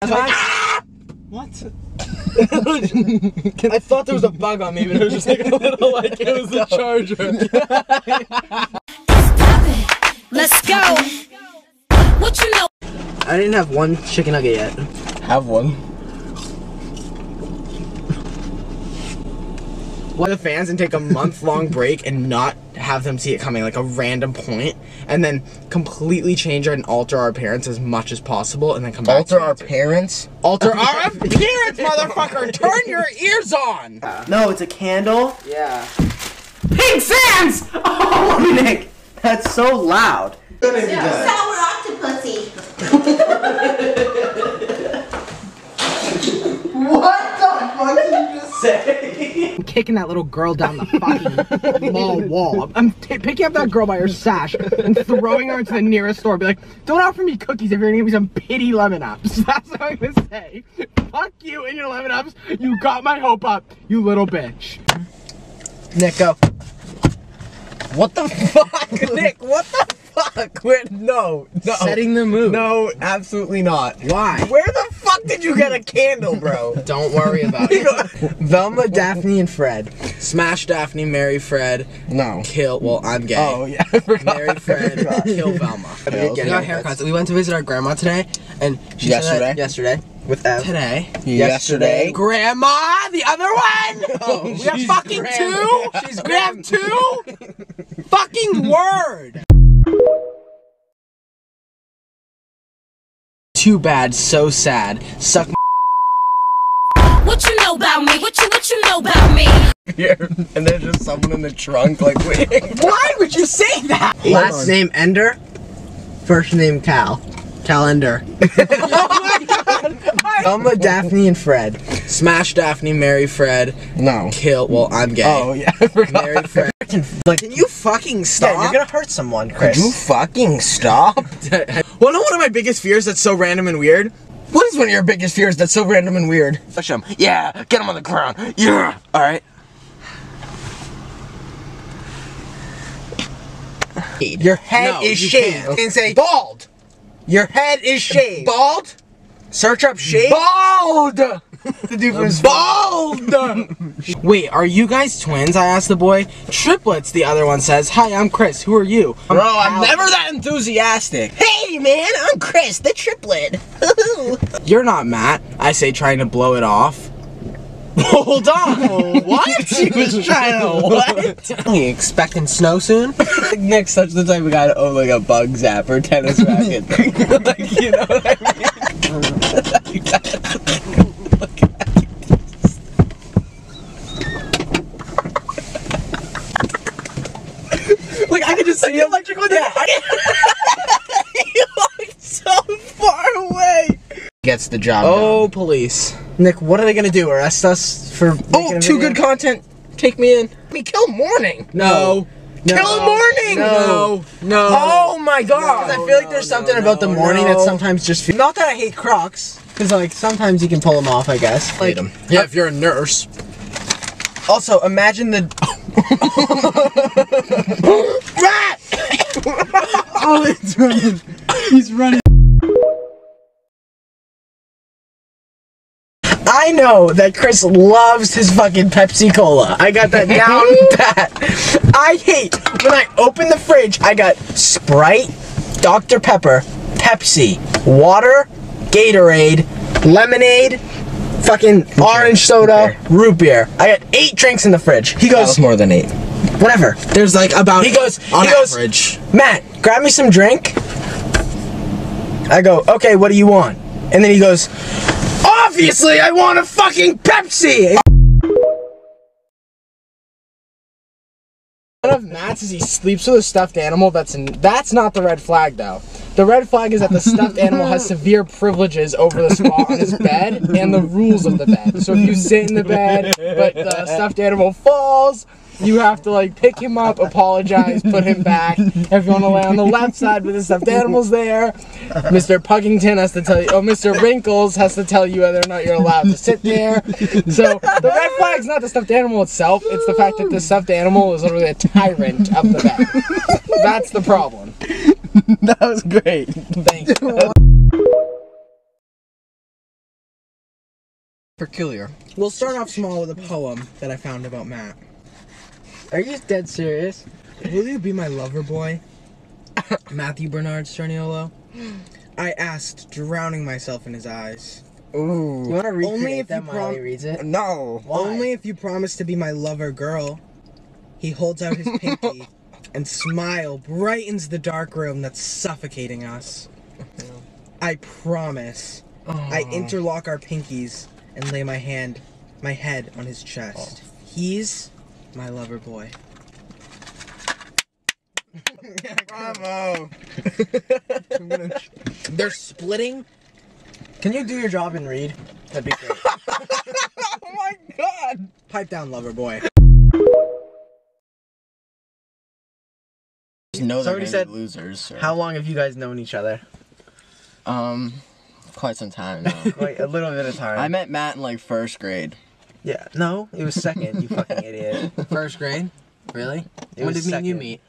What? I thought there was a bug on me, but it was just like a little like it was a charger. Let's go. What you know? I didn't have one chicken nugget yet. Have one. One of the fans and take a month long break and not have them see it coming like a random point, and then completely change it and alter our appearance as much as possible, and then come back. Alter our answer. parents. alter our appearance, motherfucker! Turn your ears on. No, it's a candle. Yeah. Pink sands! Oh, Nick, that's so loud. Sour octopusy. I'm kicking that little girl down the fucking mall wall. I'm picking up that girl by her sash and throwing her into the nearest store. Be like, don't offer me cookies if you're gonna give me some pity lemon ups. That's what I'm gonna say. Fuck you and your lemon ups. You got my hope up, you little bitch. Nick, go. What the fuck, Nick? What the fuck? Where? No, no. Setting the mood. No, absolutely not. Why? Where the fuck did you get a candle, bro? Don't worry about it. Velma, Daphne, and Fred. Smash Daphne, marry Fred, no. kill. Well, I'm gay. Oh yeah, I forgot. Marry Fred, kill Velma. Yeah, We got haircuts. We went to visit our grandma today, and she said Yesterday? that yesterday with Ev. Today. Yesterday. Grandma, the other one. Oh, we have fucking grand. two. She's we two. fucking word. Too bad, so sad. Suck. What you know about me? What you what you know about me? Here, and there's just someone in the trunk, like waiting. Why would you say that? Last on. name Ender. First name Cal. Cal Ender. Velma, Daphne, and Fred. Smash Daphne, marry Fred, No. kill. Well, I'm gay. Oh yeah, I forgot. Marry Fred. Like, can you fucking stop? Yeah, you're gonna hurt someone, Could Chris. you fucking stop? Well, know one of my biggest fears that's so random and weird? What is one of your biggest fears that's so random and weird? Push him. Yeah, get him on the ground. Yeah. All right. Your head No, is you shaved. can't. And say Bald. your head is shaved. Bald. Search up shade. Bald. The difference. Bald! Wait, are you guys twins? I asked the boy. Triplets, the other one says. Hi, I'm Chris. Who are you? Bro, I'm never that enthusiastic. Hey, man, I'm Chris, the triplet. You're not Matt. I say, trying to blow it off. Hold on. what? he was trying to what? You expecting snow soon? Nick's such the type of guy to own like a bug zap or tennis racket. like, you know what I mean? like I could just see him electrical. Yeah, he looked so far away. Gets the job Oh, police. Nick, what are they gonna do? Arrest us for. making Oh, a too video? good content. Take me in. I mean, kill morning. No. No. Kill morning. No. No. Oh my god. Because I feel like there's something about the no, morning that sometimes just feel- not that I hate Crocs, because like sometimes you can pull them off, I guess. Like, them. yeah, if you're a nurse. Also, imagine the. Rat! Oh, it's running. He's running. I know that Chris loves his fucking Pepsi Cola. I got that down pat. I hate when I open the fridge, I got Sprite, Dr. Pepper, Pepsi, water, Gatorade, lemonade, fucking orange soda, root beer. I got eight drinks in the fridge. He That goes, was more than eight. Whatever. There's like about he goes on he goes, average. Matt, grab me some drink. I go, okay, what do you want? And then he goes, obviously I want a fucking Pepsi. One of Matt's is he sleeps with a stuffed animal. That's in, that's not the red flag though. The red flag is that the stuffed animal has severe privileges over the spot on his bed and the rules of the bed. So if you sit in the bed, but the stuffed animal falls, you have to like pick him up, apologize, put him back. If you want to lay on the left side with the stuffed animals there, Mr. Puckington has to tell you, oh, Mr. Wrinkles has to tell you whether or not you're allowed to sit there. So the red flag's not the stuffed animal itself, it's the fact that the stuffed animal is literally a tyrant of the bed. That's the problem. That was great. Thank you. Peculiar. We'll start off small with a poem that I found about Matt. Are you dead serious? Will you be my lover boy? Matthew Bernard Sturniolo. I asked, drowning myself in his eyes. Ooh. You want to recreate Only if that you while prom- he reads it? No. Only if you promise to be my lover girl. He holds out his pinky, and smile brightens the dark room that's suffocating us. I promise. Oh. I interlock our pinkies and lay my hand, my head on his chest. Oh. He's my lover boy. Bravo. They're splitting. Can you do your job and read? That'd be great. oh my god. Pipe down, lover boy. No, Somebody said- losers. How long have you guys known each other? Um, quite some time now. Wait, a little bit of time. I met Matt in like first grade. Yeah, no, it was second. You fucking idiot. First grade? Really? It when was did me and you meet?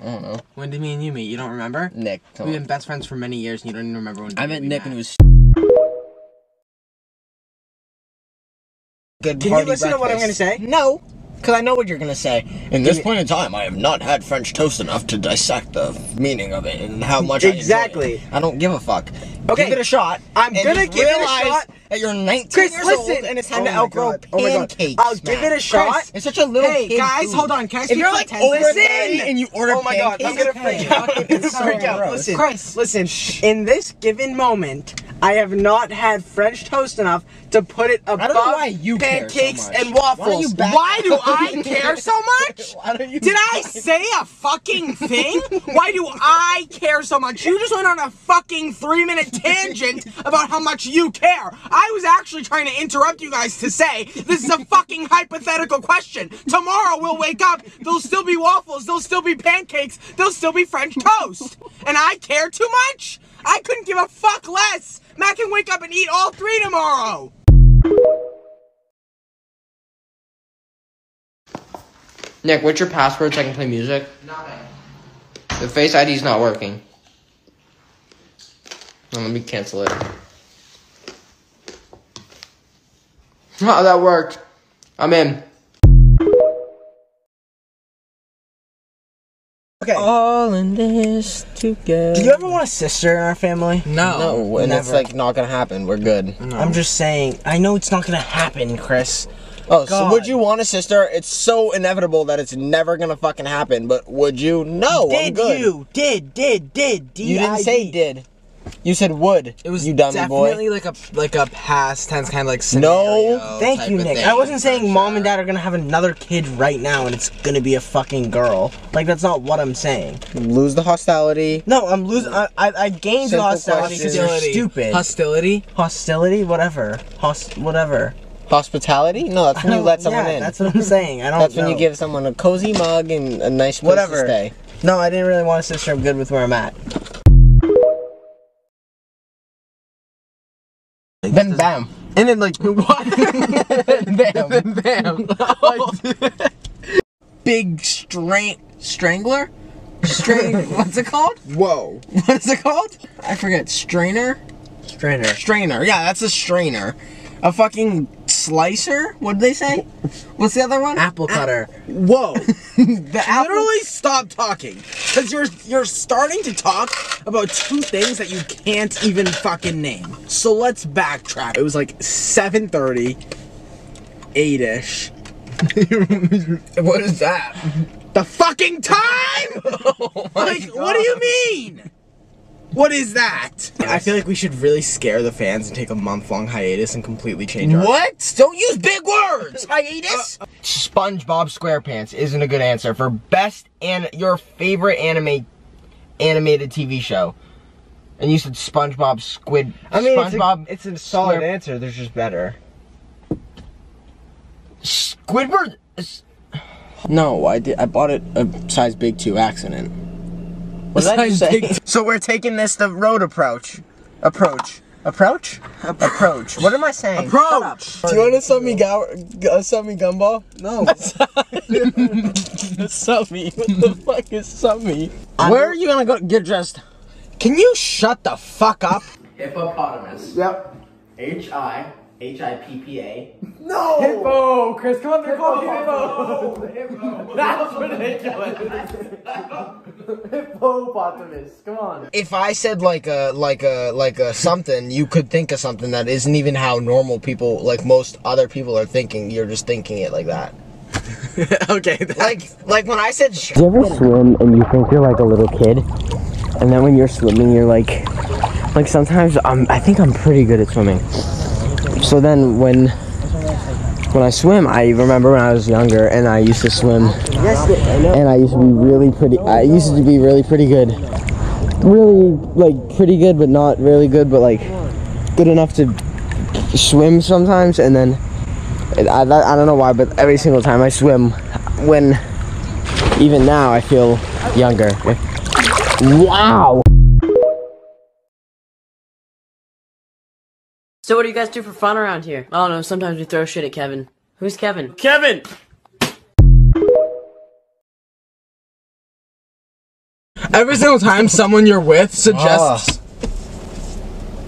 I don't know. When did me and you meet? You don't remember? Nick. come We've been best friends for many years and you don't even remember when I met Nick met. when he was. Good Can you listen to what I'm gonna say? No, because I know what you're gonna say. In this point in time, I have not had French toast enough to dissect the meaning of it and how much I enjoy it. Exactly. I don't give a fuck. Okay, give it a shot. I'm and gonna just give it a realize shot. That you're 19 Chris, years listen. old and it's oh time Oh to my outgrow God. Oh my God. pancakes. I'll give man. it a shot. Chris, it's such a little Hey, kid guys, food. hold on. Can I If speak you're for like 10 over seconds? 30 and you order Oh my god, I'm gonna freak out. it's so freak out. gross. Listen, Chris. listen. In this given moment, I have not had French toast enough to put it above why you care so pancakes and waffles. back- Why do I care so much? Why Did I say a fucking thing? Why do I care so much? You just went on a fucking three minute tangent about how much you care. I was actually trying to interrupt you guys to say this is a fucking hypothetical question. Tomorrow we'll wake up, there'll still be waffles, there'll still be pancakes, there'll still be French toast. And I care too much? I couldn't give a fuck less. Matt can wake up and eat all three tomorrow. Nick, what's your password so I can play music? Nothing. The Face ID's not working. Oh, let me cancel it. Oh, that worked. I'm in. Okay. All in this together. Do you ever want a sister in our family? No. No, and it's like not gonna happen. We're good. I'm just saying. I know it's not gonna happen, Chris. Oh, so would you want a sister? It's so inevitable that it's never gonna fucking happen. But would you? No, I'm Did good. you? Did did did? You didn't say D-I-D. Did. You said would. It was you dummy definitely boy. like a like a past tense kind of like scenario. No, Thank type you, of Nick. thing, I wasn't for saying mom and dad are gonna have another kid right now and it's gonna be a fucking girl. Like that's not what I'm saying. Lose the hostility. No, I'm losing. I, I, I gained the Simple hostility because you're stupid. Hostility. Hostility, whatever. Host, whatever. Hospitality? No, that's when you let someone yeah, in. That's what I'm saying. I don't. That's when you give someone a cozy mug and a nice place Whatever. to stay. No, I didn't really want a sister. I'm good with where I'm at. Then bam. And then like what? bam. Bam. Big strain strangler? Strain what's it called? Whoa. What is it called? I forget. Strainer? Strainer. Strainer. Yeah, that's a strainer. A fucking slicer? What'd they say? What's the other one? Apple cutter. Whoa. the apple. Literally stop talking. Cause you're you're starting to talk about two things that you can't even fucking name. So let's backtrack. It was like 7:30, 8ish. What is that? The fucking time? Oh like, what do you mean? What is that? I feel like we should really scare the fans and take a month long hiatus and completely change our What? Don't use big words. Hiatus. Uh, uh, SpongeBob SquarePants isn't a good answer for best and your favorite anime animated TV show. And you said SpongeBob Squid. I mean, SpongeBob. it's a, it's a solid Square- answer. There's just better. Squidward. No, I did. I bought it a size big two accident. What did I say? big So we're taking this the road approach. Approach. Approach. Approach. What am I saying? approach. Do you want to sub me go- uh, sub me gumball? No. sub me. What the fuck is sub me? Where are you gonna go get dressed? Can you shut the fuck up? Hippopotamus. Yep. H I H I P P A. No! Hippo, Chris, come on, they're called hippo. That's ridiculous. Hippopotamus, come on. If I said like a like a like a something, you could think of something that isn't even how normal people, like most other people, are thinking. You're just thinking it like that. okay, that- Like like when I said. Sh- Do you ever swim and you think you're like a little kid, and then when you're swimming, you're like, like sometimes I'm, I think I'm pretty good at swimming. So then when, when I swim, I remember when I was younger and I used to swim, and I used to be really pretty. I used to be really pretty good, really like pretty good, but not really good, but like good enough to swim sometimes, and then. I, I don't know why, but every single time I swim, when even now I feel younger. Wow. So what do you guys do for fun around here? I don't know, sometimes we throw shit at Kevin. Who's Kevin? Kevin. Every single time someone you're with suggests. Ah.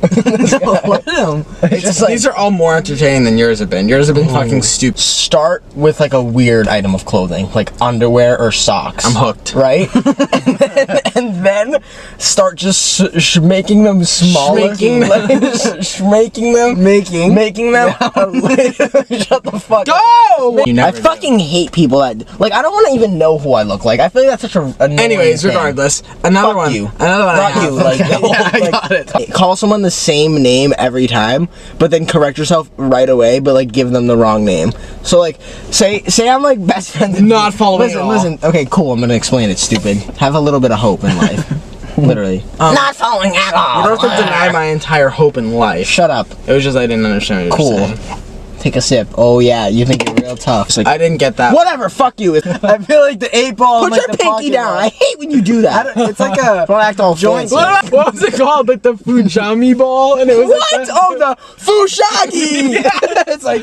Let him. It's just like These are all more entertaining than yours have been. Yours have been mm. fucking stupid. start with like a weird item of clothing, like underwear or socks. I'm hooked. Right? and, then, and then start just sh- sh- making them smaller. Shmaking them. sh- making them. Making. Making them. Shut the fuck up. Go! You I never do. fucking hate people that like I don't want to even know who I look like. I feel like that's such a Anyways, thing. regardless, another Fuck one. you. Another one. Fuck have. you. Like, Yeah, I like, got it. Call someone the same name every time, but then correct yourself right away, but like give them the wrong name. So like, say say I'm like best friends. Not following Listen, at all. listen. Okay, cool. I'm gonna explain it. Stupid. Have a little bit of hope in life. Literally. Um, Not following at all. You don't have to deny my entire hope in life. Shut up. It was just I didn't understand what you were Cool. saying. Take a sip. Oh yeah, you think you're real tough. Like, I didn't get that. whatever. Fuck you. I feel like the eight ball. Put like, your the pinky down. watch. I hate when you do that. It's like a Don't act all fancy. What, what was it called? Like the Fujami ball? And it was What? like the- oh, the Fushigi! it's like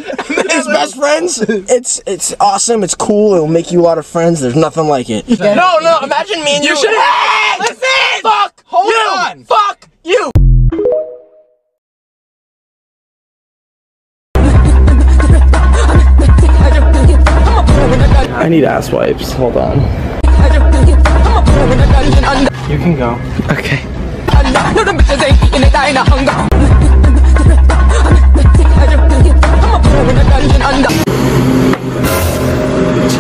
his best friends. It's it's awesome. It's cool. It'll make you a lot of friends. There's nothing like it. No, no. Imagine me and you. You should- Hey, listen. Fuck. Hold you. on. Fuck you. I need ass wipes. Hold on. You can go. Okay.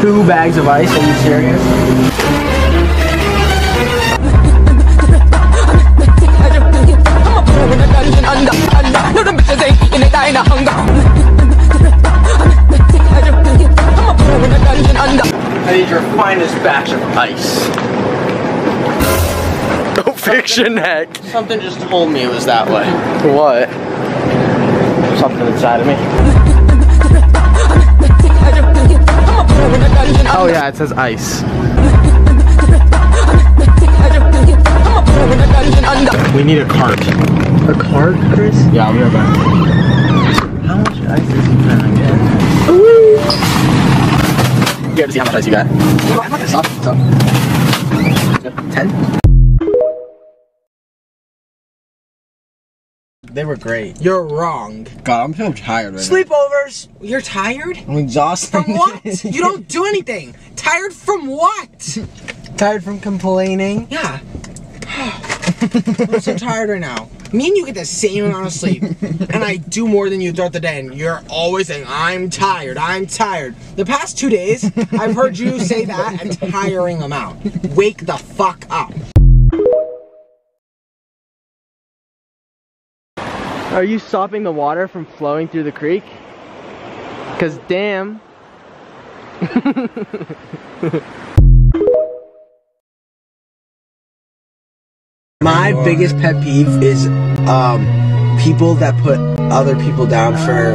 Two bags of ice. Are you serious? I need your finest batch of ice. No fiction, heck. Something just told me it was that way. What? Something inside of me. Oh yeah, it says ice. We need a cart. A cart, Chris? Yeah, I'll be right back. How much ice is he trying to get? You have to see how much ice you got. Ten. They were great. You're wrong. God, I'm so tired right sleepovers. You're tired? I'm exhausted. From what? you don't do anything. Tired from what? Tired from complaining. Yeah. I'm so tired right now. Me and you get the same amount of sleep, and I do more than you throughout the day, and you're always saying, I'm tired, I'm tired. The past two days, I've heard you say that a tiring amount. Wake the fuck up. Are you stopping the water from flowing through the creek? Cause damn. My biggest pet peeve is um, people that put other people down for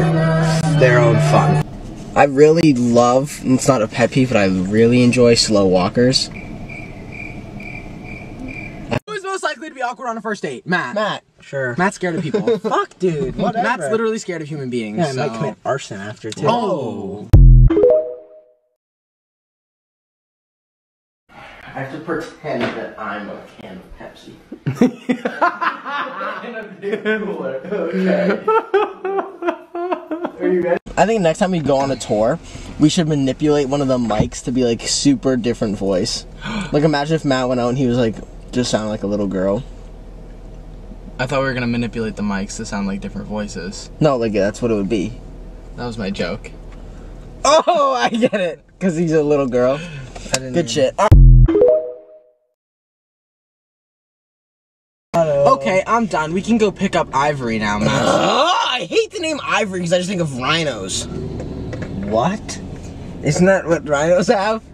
their own fun. I really love. It's not a pet peeve, but I really enjoy slow walkers. Who's most likely to be awkward on a first date? Matt. Matt. Sure. Matt's scared of people. Fuck, dude. Whatever. Matt's literally scared of human beings. Yeah, I so. might commit arson after too. Oh. I have to pretend that I'm a can of Pepsi. okay. I think next time we go on a tour, we should manipulate one of the mics to be like super different voice. Like imagine if Matt went out and he was like just sound like a little girl. I thought we were gonna manipulate the mics to sound like different voices. No, like that's what it would be. That was my joke. Oh, I get it. Cause he's a little girl. I didn't Good shit. Okay, I'm done. We can go pick up Ivory now, man. I hate the name Ivory because I just think of rhinos. What? Isn't that what rhinos have?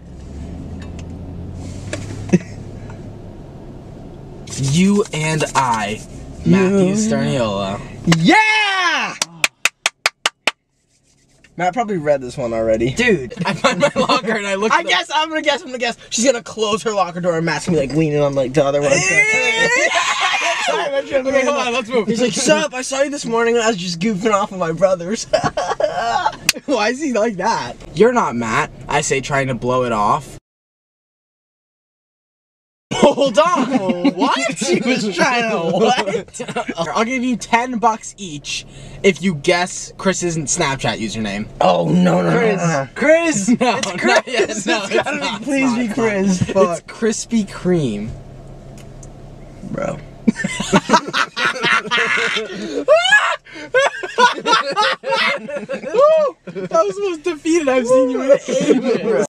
you and I, Matthew Sturniolo. Yeah! Matt probably read this one already. Dude, I find my locker and I look. I guess I'm gonna guess. I'm gonna guess. She's gonna close her locker door and Matt's gonna be like leaning on like the other one. Okay, hold on, let's move. He's like, "Sup? I saw you this morning and I was just goofing off with my brothers." Why is he like that? You're not Matt. I say trying to blow it off. Hold on. what? She was trying to what? I'll give you ten bucks each if you guess Chris's Snapchat username. Oh no no Chris. no! no. Chris. No, It's not Chris. yet. It's No, gotta be- please It's be not. Chris. It's. Krispy Kreme. bro. That was the most defeated I've seen you in.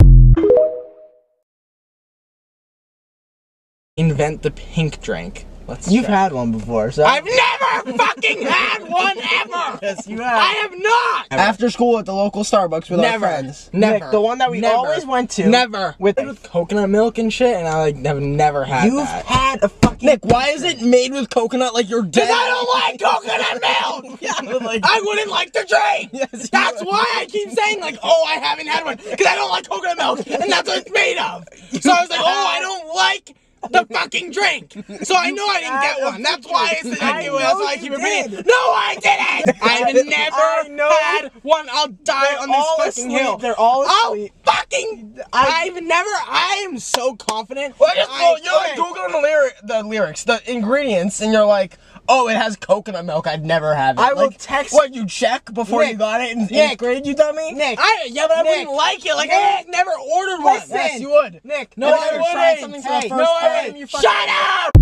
Invent the pink drink. Let's. You've try. had one before, so I've never fucking had one ever. Yes, you I have. have not. After school at the local Starbucks with Never. our friends. Never. Nick, the one that we Never. always went to. Never. With with coconut milk and shit, and I like have never had You've that. had a fucking Nick. Why is it made with coconut like you're dead? Cause I don't like coconut milk. yeah, like I wouldn't like to drink. Yes, that's would. why I keep saying like, oh, I haven't had one because I don't like coconut milk, and that's what it's made of. So I was like, oh, I don't like the fucking drink. So I know I didn't get one. That's why I said I I do it. That's know why I keep repeating. did. No, I didn't. I've never I know. had one. I'll die on this all fucking asleep. hill. They're all I'll fucking. I- I've never. I am so confident. Well, just, I- well, you're like okay. googling the, lyric, the lyrics, the ingredients, and you're like, "Oh, it has coconut milk. I'd never have it." I will text- What you check before Nick, you got it in Nick, eighth grade? You dummy. Nick. I, yeah, but I Nick, wouldn't like it. Like I never ordered one. Listen. Yes, you would. Nick. No, No, I wouldn't. tried something for the Hey, first no, I time? wouldn't. You Shut fucking- up.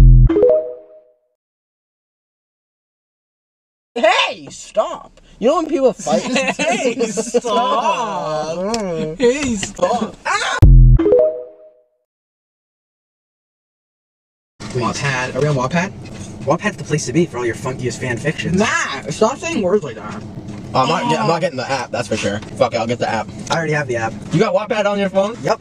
Hey, stop! You know when people fight? Hey, stop. Hey, stop. Wattpad. Are we on Wattpad? Wattpad's the place to be for all your funkiest fan fictions. Nah, stop saying words like that. Oh, I'm, not, get- I'm not getting the app. That's for sure. Fuck it, I'll get the app. I already have the app. You got Wattpad on your phone? Yep.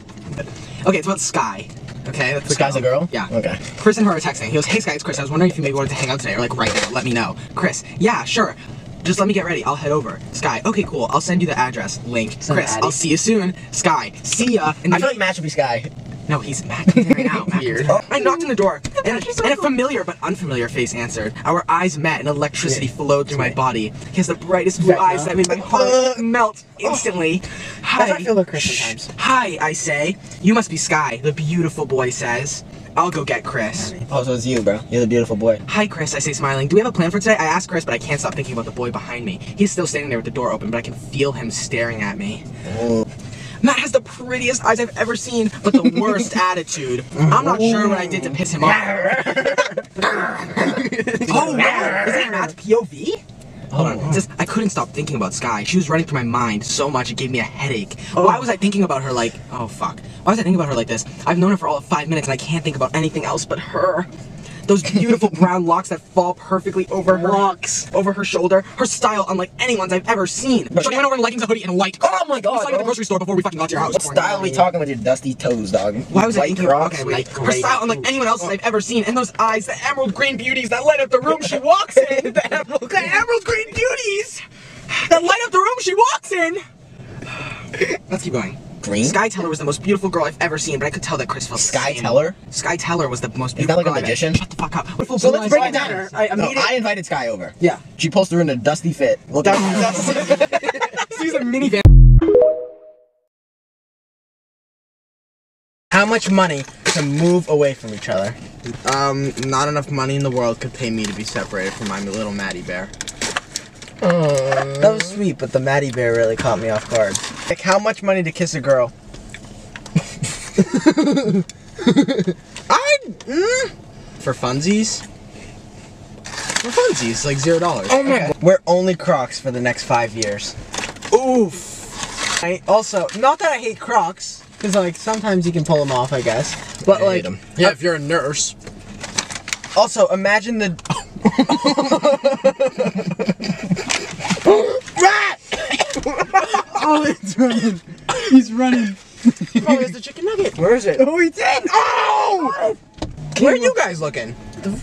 Okay, it's about Sky. Okay, that's This guy's a girl. Yeah. Okay. Chris and her are texting. He goes, "Hey Sky, it's Chris. I was wondering if you maybe wanted to hang out today, or like right now. Let me know." Chris, yeah, sure. Just let me get ready. I'll head over. Sky, okay, cool. I'll send you the address link. Chris, Addy. I'll see you soon. Sky, see ya. And I feel like Matt should be Sky. No, he's right now. I knocked on the door, and, and a familiar but unfamiliar face answered. Our eyes met, and electricity flowed through my body. He has the brightest blue eyes that made my heart uh, melt oh. instantly. Hi. I feel like Chris sometimes. Hi, I say. You must be Sky, the beautiful boy says. I'll go get Chris. Oh, so it's you, bro. You're the beautiful boy. Hi, Chris, I say, smiling. Do we have a plan for today? I ask Chris, but I can't stop thinking about the boy behind me. He's still standing there with the door open, but I can feel him staring at me. Oh. Matt has the prettiest eyes I've ever seen, but the worst attitude. I'm not sure what I did to piss him off. oh, wow. Is that Matt's POV? Hold on. Says, I couldn't stop thinking about Sky. She was running through my mind so much it gave me a headache. Oh. Why was I thinking about her like, oh fuck. Why was I thinking about her like this? I've known her for all of five minutes and I can't think about anything else but her. Those beautiful brown locks that fall perfectly over her locks, over her shoulder. Her style unlike anyone's I've ever seen. She went over in leggings, a hoodie, and white. light. Oh my God, I saw you at the grocery store before we fucking got to your house. What style are we talking with your dusty toes, dog? Why was I White thinking? Crocs, okay, wait. Her style unlike anyone else I've ever seen, and those eyes, the emerald green beauties that light up the room she walks in. the, emerald, the emerald green beauties that light up the room she walks in. Let's keep going. Green? Sky Teller was the most beautiful girl I've ever seen, but I could tell that Chris felt Sky. Teller? Sky Teller was the most Is beautiful that like a magician? Shut the fuck up. So let's break it down. her? I, No, I invited Sky over. Yeah. She posted her in a dusty fit. Look at She's a minivan. How much money to move away from each other? Um, not enough money in the world could pay me to be separated from my little Maddie bear. That was sweet, but the Maddie Bear really caught me off guard. Like, how much money to kiss a girl? I mm, For funsies? For funsies, like zero dollars. oh my god. Wear only Crocs for the next five years. Oof. I also not that I hate Crocs, because like sometimes you can pull them off, I guess. But like, Yeah, if you're a nurse. also imagine the. Oh, it's running. He's running. Oh, there's the chicken nugget. Where is it? Oh, he did! Oh! Where are you guys looking?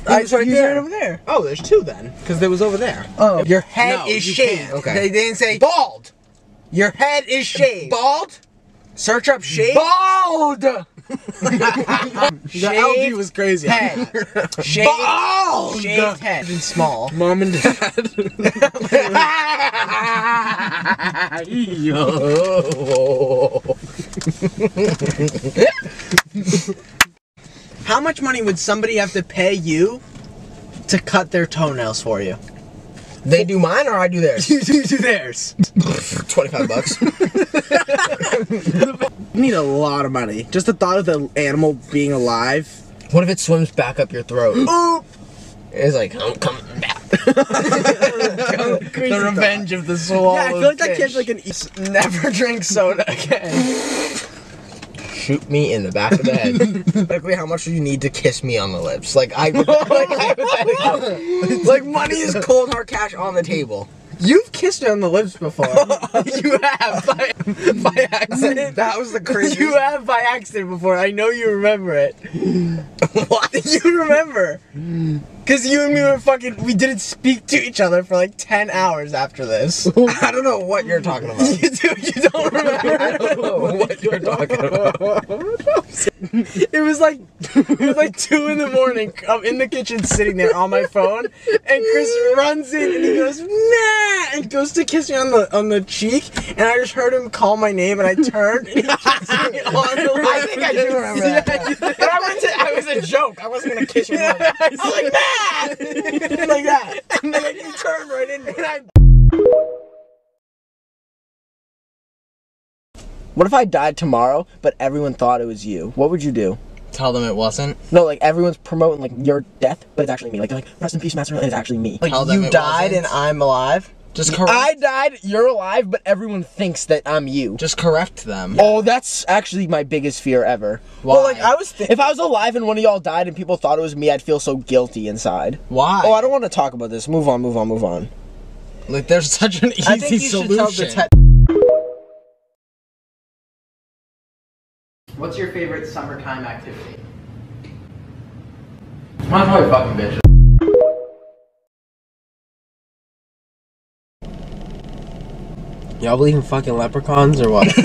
I uh, It's right he's there. right over there. Oh, there's two then, because there was over there. Oh, your head No, is you shaved. can't. Okay. They didn't say Bald. your head is shaved. Bald. Search up shaved. Bald. the Shaved LG was crazy. head. Shaved, Bald. shaved head. And small. Mom and dad. How much money would somebody have to pay you to cut their toenails for you? They do mine or I do theirs? You do theirs. Twenty-five bucks. You need a lot of money. Just the thought of the animal being alive. What if it swims back up your throat? It's like I'm coming back. the revenge of the soul. Yeah, I feel like that kid's like an. e- Never drink soda again. Shoot me in the back of the head. Hypothetically, how much do you need to kiss me on the lips? Like I, like, like money is cold hard cash on the table. You've kissed me on the lips before. you have by, by accident. That was the craziest. You have by accident before. I know you remember it. what? You remember? Cause you and me were fucking. We didn't speak to each other for like ten hours after this. I don't know what you're talking about. you do. You don't remember? I don't know what you're talking about. It was like it was like two in the morning. I'm in the kitchen sitting there on my phone, and Chris runs in and he goes nah, and goes to kiss me on the on the cheek, and I just heard him call my name, and I turned and he kissed me on the I think I do remember that. But I went to. I was a joke. I wasn't gonna kiss you. I was like, man, like that, and then you turned right in, and I. What if I died tomorrow, but everyone thought it was you? What would you do? Tell them it wasn't. No, like everyone's promoting like your death, but it's actually me. Like they're like, rest in peace, Master. And it's actually me. Like Tell them you it died wasn't. and I'm alive. Just correct. I died, you're alive, but everyone thinks that I'm you. Just correct them. Oh, that's actually my biggest fear ever. Why? Well, like I was, if I was alive and one of y'all died and people thought it was me, I'd feel so guilty inside. Why? Oh, I don't want to talk about this. Move on, move on, move on. Like, there's such an easy I think you should solution. tell the te- What's your favorite summertime activity? Mine's probably fucking bitch. Y'all believe in fucking leprechauns or what?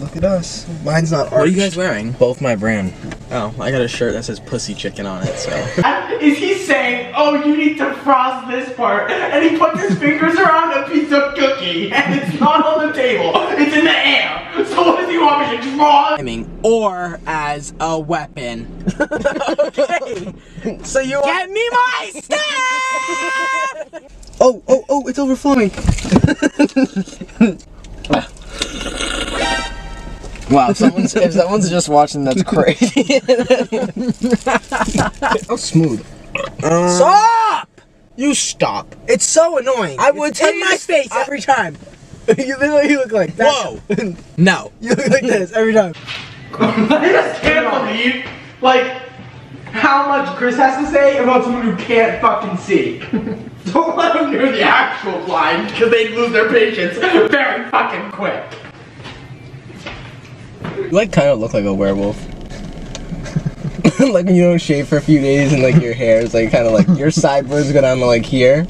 Look at us. Mine's not what are you guys wearing? Both my brand. Oh, I got a shirt that says pussy chicken on it, so. Is he saying, oh, you need to frost this part, and he puts his fingers around a piece of cookie, and it's not on the table, it's in the air. So what does he want me to draw? Timing, or as a weapon. okay. So you Get me my stuff! oh, oh, oh, it's overflowing. Wow, if someone's, if someone's just watching, that's crazy. How smooth. Stop! You stop. It's so annoying. I would it's tell in my to- face I- every time. you literally look like that. Whoa. No. You look like this every time. I just can't believe, like, how much Chris has to say about someone who can't fucking see. Don't let them hear the actual line, because they lose their patience very fucking quick. You like kind of look like a werewolf. like when you don't shave for a few days and like your hair is like kind of like your sideburns go down to like here.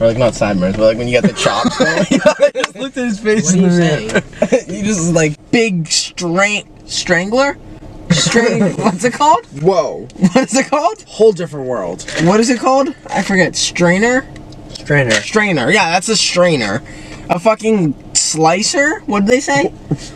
Or like not sideburns, but like when you got the chops. I just looked at his face What in the you mirror. you just like big straight strangler? Strain what's it called? Whoa. What is it called? Whole different world. What is it called? I forget. Strainer? Strainer. Strainer. Yeah, that's a strainer. A fucking slicer? What'd they say?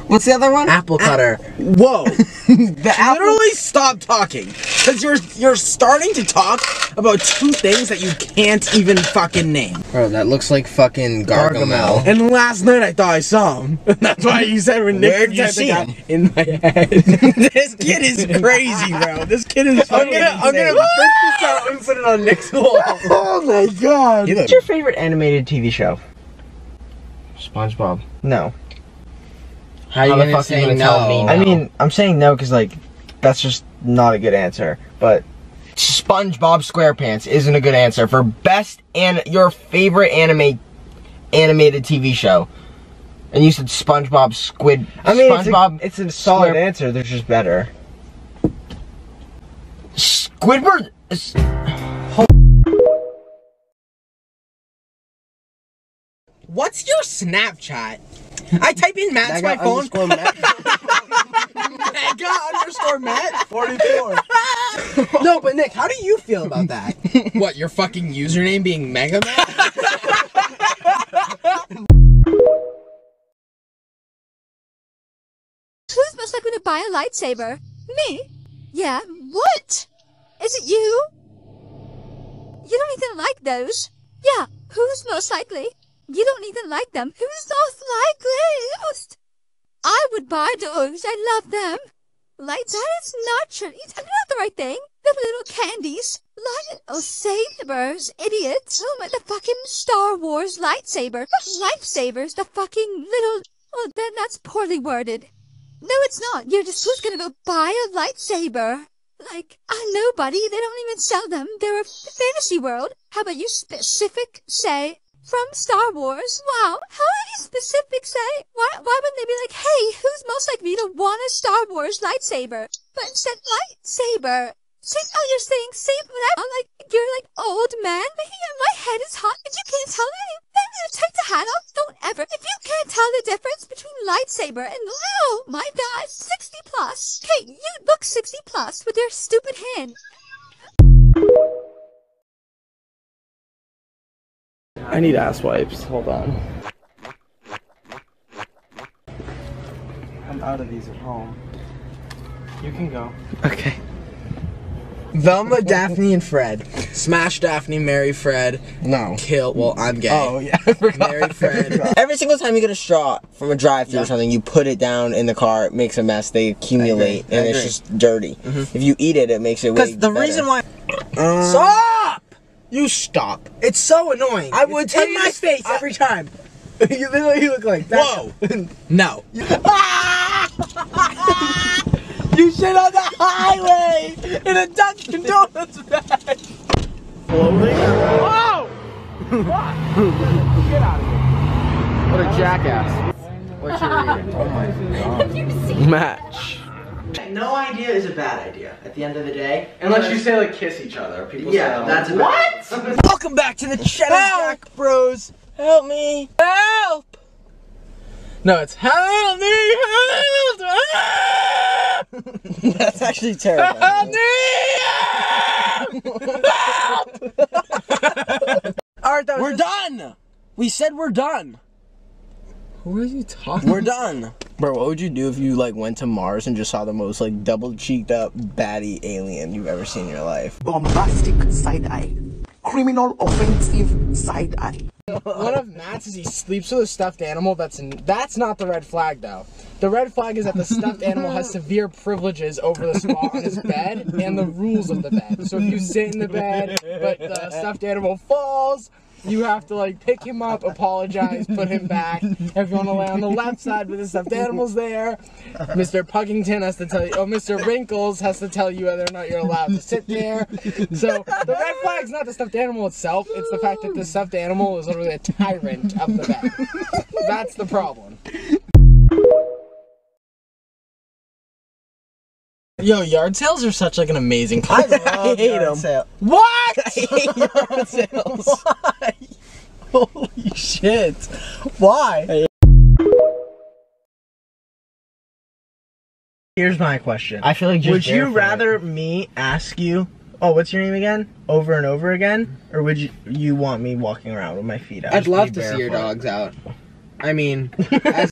What's the other one? Apple cutter. Whoa. the Literally stop talking. Cause you're you're starting to talk about two things that you can't even fucking name. Bro, that looks like fucking Gargamel. And last night I thought I saw him. That's why you said when Nick Where'd you see the guy- him? In my head. this kid is crazy, bro. This kid is I'm fucking gonna, I'm gonna insane. print this out and put it on Nick's wall. Oh my god. What's your favorite animated TV show? SpongeBob. No. How are you the gonna fuck are say you gonna no? tell me I mean, I'm saying no because like that's just not a good answer. But SpongeBob SquarePants isn't a good answer for best and your favorite anime animated TV show. And you said SpongeBob Squid. I mean, it's a, SpongeBob. it's a solid Square- answer. They're just better. Squidward. Uh, What's your Snapchat? I type in Matt's my phone. underscore Matt. Mega underscore Matt 44. no, but Nick, how do you feel about that? what, your fucking username being Mega Matt? Who's most likely to buy a lightsaber? Me? Yeah, what? Is it you? You don't even like those. Yeah, who's most likely? You don't even like them. Who's most likely? Most- I would buy those. I love them. Like that is not true. Talking about the right thing. The little candies. Light, oh, sabers, idiot. Oh my, the fucking Star Wars lightsaber. Lifesavers, the fucking little, oh, then that's poorly worded. No, it's not. You're just who's gonna go buy a lightsaber? Like, uh, nobody. They don't even sell them. They're a fantasy world. How about you specific say from Star Wars? Wow. How specific say? Why, why wouldn't they be like, hey, who's most likely to want a Star Wars lightsaber? But instead, lightsaber. See, oh, you're saying saber. I'm like, you're like old man. My, head is hot, and you can't tell. Then you take the hat off. Don't ever. If you can't tell the difference between lightsaber and oh my god, sixty plus. Hey, you look sixty plus with your stupid hand. I need ass wipes. Hold on. I'm out of these at home. You can go. Okay. Velma, Daphne, and Fred. Smash Daphne, marry Fred. No. Kill. Well, I'm gay. Oh yeah, I forgot. Marry Fred. Every single time you get a straw from a drive-through or something, you put it down in the car. It makes a mess. They accumulate, and it's just dirty. If you eat it, it makes it way Because the better. reason why. Um, Stop! You stop. It's so annoying. I would tell in you my to- face every time. you literally look like that. Whoa. no. you shit on the highway in a Dunkin' Donuts bag. Floating? Oh! What a jackass. What's your reading? Oh my god. Match. No idea is a bad idea at the end of the day. Unless you say like kiss each other. People Yeah, say that's oh. a what? Welcome back to the Cheddar Jack Bros. Help me! Help! No, it's help me, help, help. That's actually terrible. Help me! help! All right, we're done. We said we're done. Who are you talking? We're done. Bro, what would you do if you like went to Mars and just saw the most like double cheeked up baddie alien you've ever seen in your life? bombastic side eye, criminal offensive side eye. One of Matt's is he sleeps with a stuffed animal. That's in, that's not the red flag though. The red flag is that the stuffed animal has severe privileges over the spot on his bed and the rules of the bed. So if you sit in the bed, but the stuffed animal falls, you have to like pick him up, apologize, put him back. If you want to lay on the left side, but the stuffed animal's there, Mr. Puggington has to tell you. Oh, Mr. Wrinkles has to tell you whether or not you're allowed to sit there. So the red flag's not the stuffed animal itself; it's the fact that the stuffed animal is literally a tyrant of the bed. That's the problem. Yo, yard sales are such like an amazing. I concept. love hate yard 'em. sale. What? I hate yard sales. Why? Holy shit. Why? Here's my question. I feel like just Would you for rather me ask you, oh, what's your name again? Over and over again? Or would you, you want me walking around with my feet out? I'd love to see your dogs out. I mean, as